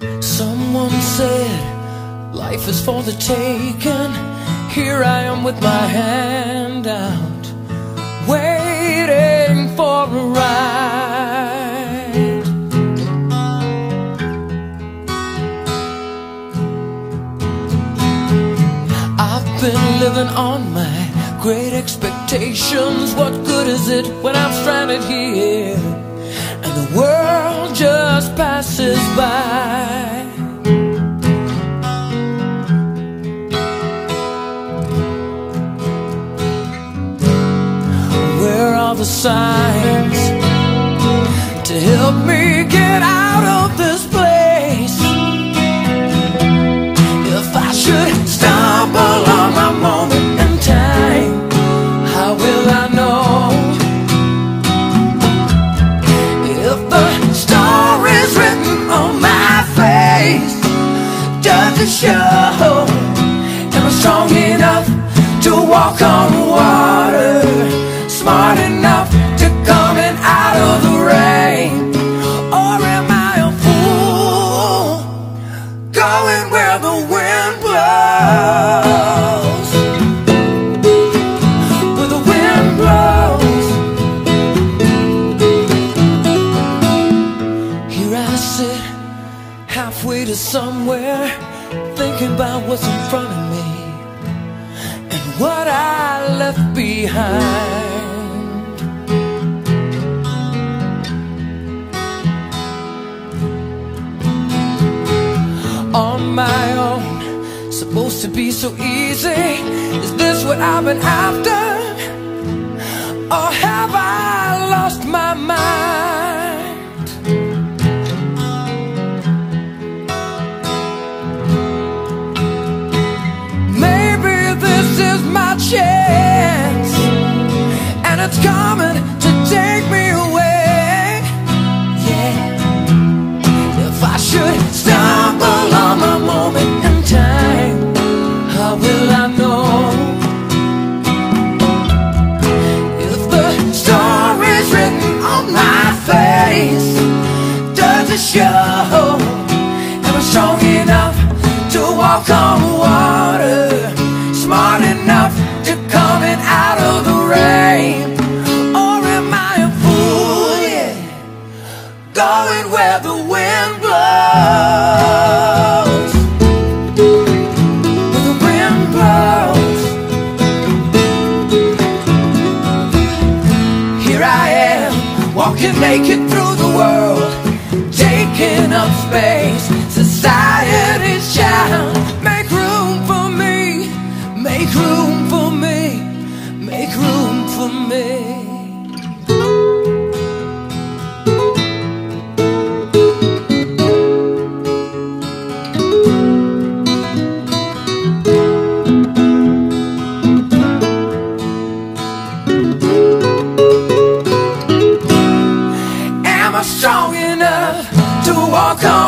Someone said life is for the taking. Here I am with my hand out, waiting for a ride. I've been living on my great expectations. What good is it when I'm stranded here and the world just passes by? The signs to help me get out of this place? If I should stumble on my moment in time, how will I know? If the story's written on my face, does it show? Am I strong enough to walk on water? Where the wind blows? Where the wind blows. Here I sit, halfway to somewhere, thinking about what's in front of me and what I left behind. My own, supposed to be so easy. Is this what I've been after? Or have I lost my mind? Maybe this is my chance, and it's coming to show? I strong enough to walk on water? Smart enough to come in out of the rain? Or am I a fool? Yeah going where the wind blows. Where the wind blows. Here I am, walking naked through the world, taking up space. Society's child, make room for me, make room walk on